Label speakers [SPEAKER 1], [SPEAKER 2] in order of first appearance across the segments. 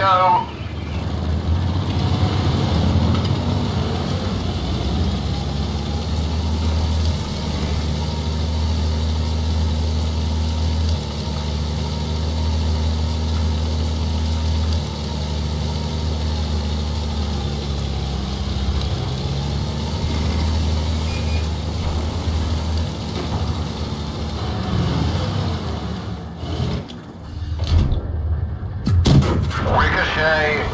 [SPEAKER 1] go. Ricochet.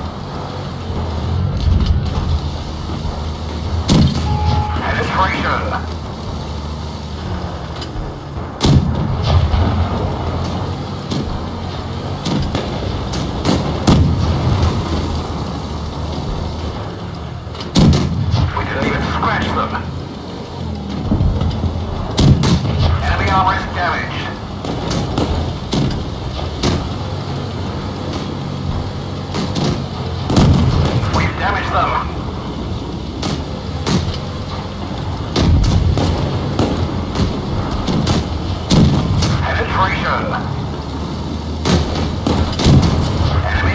[SPEAKER 1] Penetration. We didn't even scratch them. Is damaged. We've damaged them. Penetration.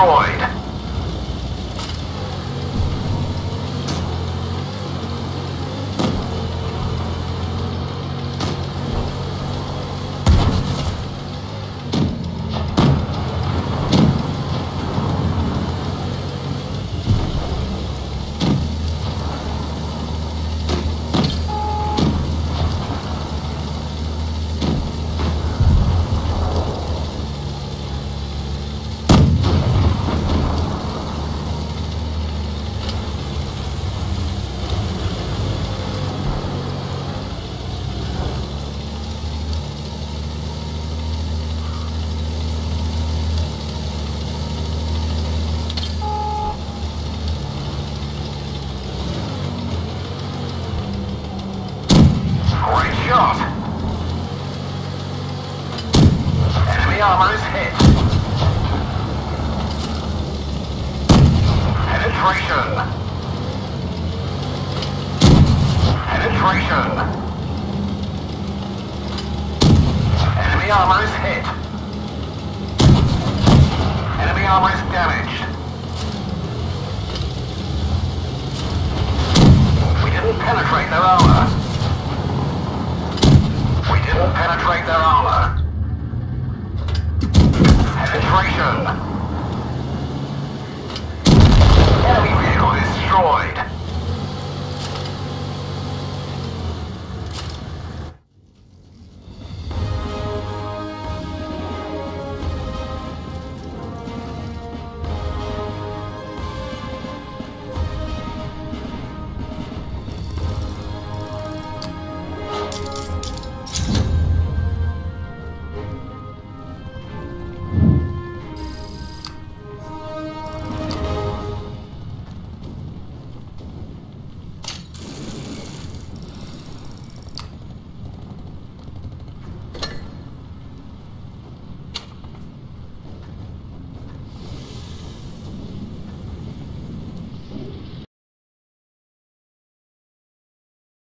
[SPEAKER 1] destroyed. Enemy armor is hit. Penetration. Penetration. Enemy armor is hit. Enemy armor is damaged. We didn't penetrate their armor. We didn't penetrate their armor. Penetration. Enemy vehicle destroyed.